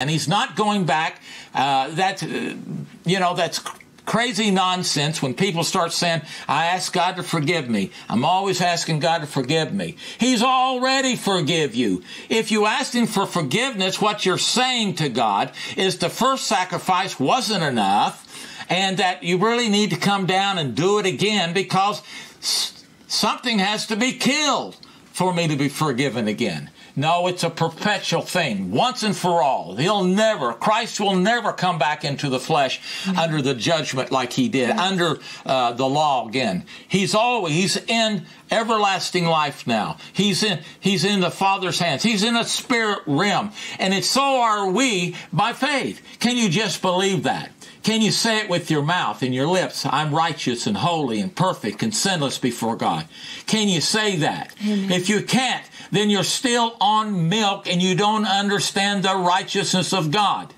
and he's not going back. Uh, that's, uh, you know, that's crazy nonsense when people start saying, I ask God to forgive me. I'm always asking God to forgive me. He's already forgive you. If you asked him for forgiveness, what you're saying to God is the first sacrifice wasn't enough and that you really need to come down and do it again because something has to be killed for me to be forgiven again. No, it's a perpetual thing, once and for all. He'll never, Christ will never come back into the flesh mm-hmm. under the judgment like he did, mm-hmm. under uh, the law again. He's always, he's in everlasting life now. He's in, he's in the Father's hands. He's in a spirit realm. And it's so are we by faith. Can you just believe that? Can you say it with your mouth and your lips? I'm righteous and holy and perfect and sinless before God. Can you say that? Amen. If you can't, then you're still on milk and you don't understand the righteousness of God.